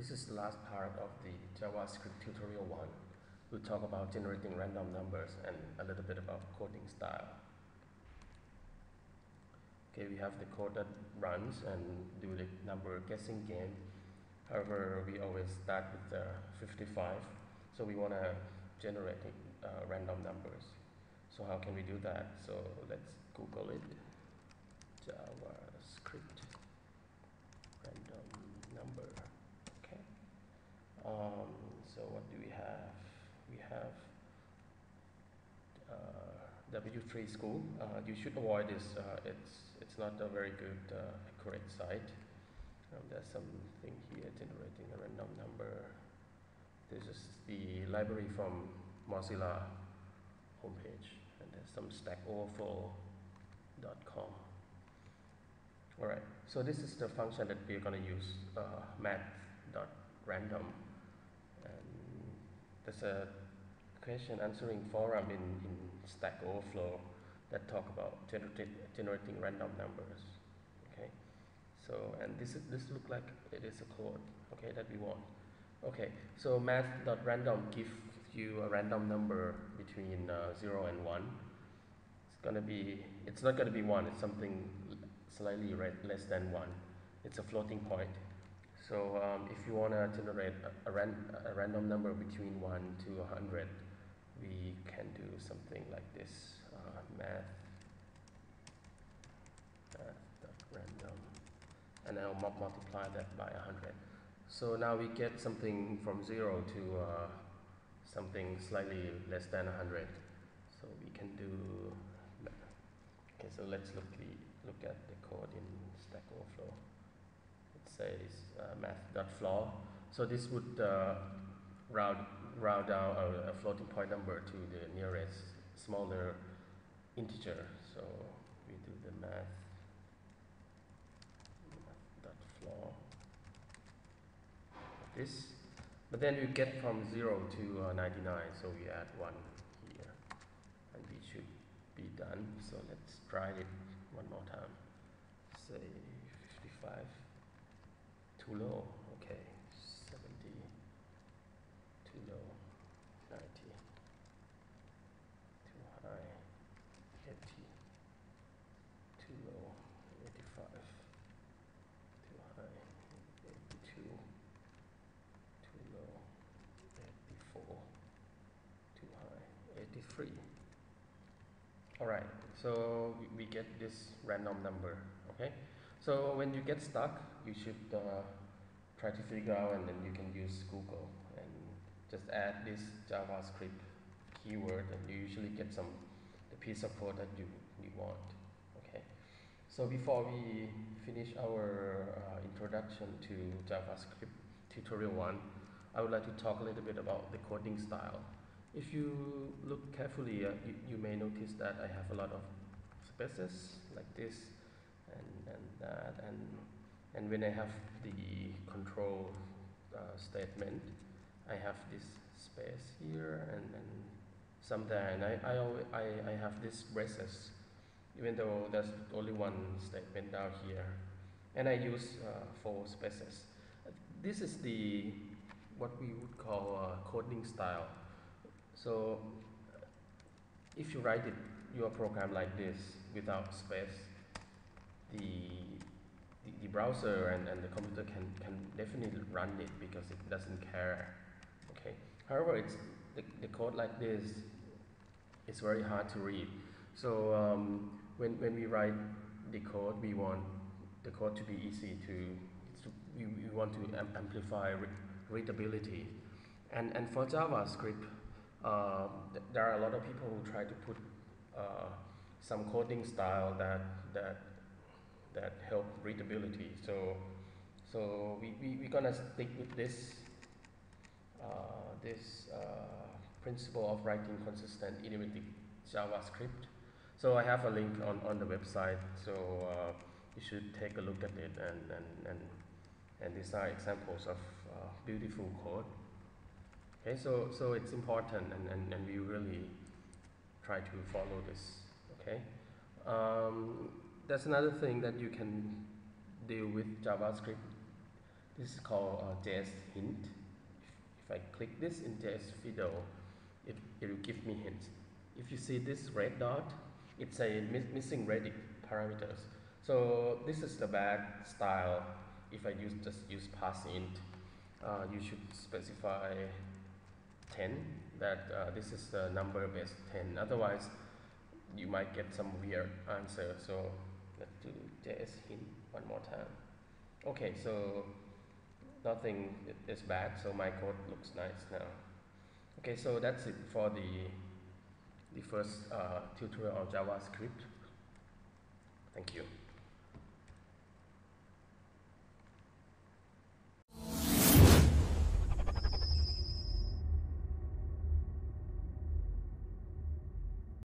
This is the last part of the JavaScript tutorial one. We'll talk about generating random numbers and a little bit about coding style. Okay, we have the code that runs and do the number guessing game. However, we always start with the 55, so we want to generate uh, random numbers. So how can we do that? So let's Google it. JavaScript random number. Okay. Um, so what do we have? We have uh, W3 School. Uh, you should avoid this. Uh, it's it's not a very good uh, accurate site. Um, there's something here generating a random number. This is the library from Mozilla homepage, and there's some stackoverflow.com. All right, so this is the function that we're going to use, uh, math.random. And there's a question answering forum in, in Stack Overflow that talk about generating generating random numbers. Okay, so and this is this look like it is a code. Okay, that we want. Okay, so math.random gives you a random number between uh, zero and one. It's gonna be. It's not gonna be one. It's something slightly less than 1. It's a floating point. So um, if you want to generate a, a, ran a, random number between 1 to 100, we can do something like this. Uh, math, math.random, and I'll multiply that by 100. So now we get something from 0 to uh, something slightly less than 100. So we can do, okay, so let's look the look at the code in Stack Overflow. It says uh, math.floor. So this would uh, route, route down a, a, floating point number to the nearest smaller integer. So we do the math math.floor. This, but then we get from 0 to uh, 99, so we add 1 here, and we should be done. So let's try it one more time. Say 55. Too low. Okay. 70. Too low. 90. Too high. 80. Too low. 85. Too high. 82. Too low. 84. Too high. 83. All right so we get this random number okay so when you get stuck you should uh, try to figure out and then you can use Google and just add this JavaScript keyword and you usually get some the piece of code that you, you want okay? So before we finish our uh, introduction to JavaScript tutorial 1 I would like to talk a little bit about the coding style. If you look carefully, uh, you, you, may notice that I have a lot of spaces like this and, and that and, and when I have the control uh, statement, I have this space here and, and some there. And I, I, I, I have this braces even though there's only one statement down here. And I use uh, four spaces. This is the what we would call uh, coding style. So if you write it, your program like this without space, the, the, the browser and, and the computer can, can definitely run it because it doesn't care. Okay. However, it's the, the code like this is very hard to read. So um, when, when we write the code, we want the code to be easy to, to we, we want to amplify re readability. And, and for JavaScript, uh, th there are a lot of people who try to put uh, some coding style that that that help readability. So so we we we gonna stick with this uh, this uh, principle of writing consistent idiomatic JavaScript. So I have a link on on the website. So uh, you should take a look at it and and and and these are examples of beautiful code. Okay, so, so it's important and, and, and we really try to follow this, okay? Um, that's another thing that you can deal with JavaScript. This is called uh, JS hint. If, if I click this in JS Fido, it, it will give me hints. If you see this red dot, it's a mi missing Radix parameters. So this is the bad style. If I use just use pass int, uh, you should specify 10 that uh, this is the number base 10. Otherwise, you might get some weird answer. So let's do JS hint one more time. Okay, so nothing is bad, so my code looks nice now. Okay, so that's it for the the first uh, tutorial on JavaScript. Thank you.